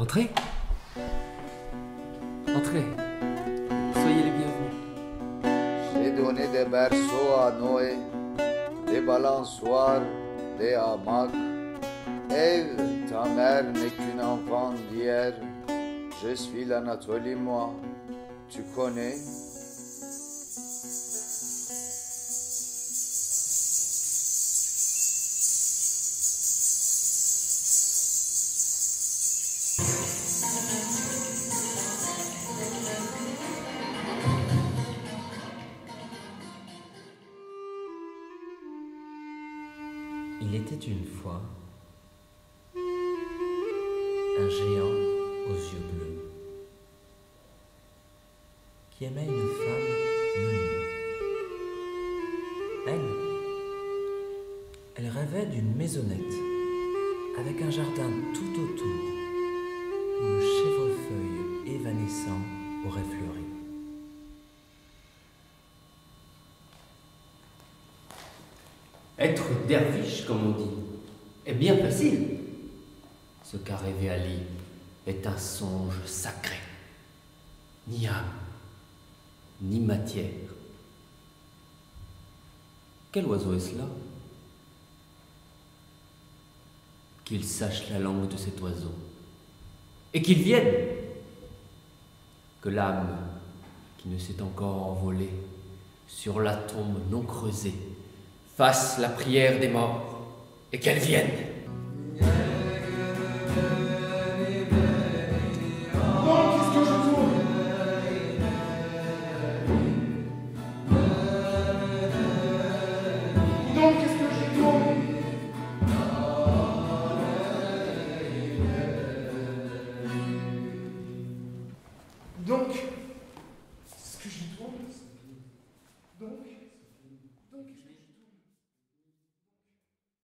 Entrez. Entrez. Soyez les bienvenus. J'ai donné des berceaux à Noé, des balançoires, des hamacs. Ève, ta mère n'est qu'une enfant d'hier. Je suis l'Anatolie, moi. Tu connais? Il était une fois un géant aux yeux bleus qui aimait une femme menue. Elle, elle rêvait d'une maisonnette avec un jardin tout aurait fleuri. Être derviche, comme on dit, est bien facile. Ce qu'a rêvé Ali est un songe sacré. Ni âme, ni matière. Quel oiseau est cela? Qu'il sache la langue de cet oiseau. Et qu'il vienne Que l'âme qui ne s'est encore envolée sur la tombe non creusée fasse la prière des morts et qu'elle vienne. Donc,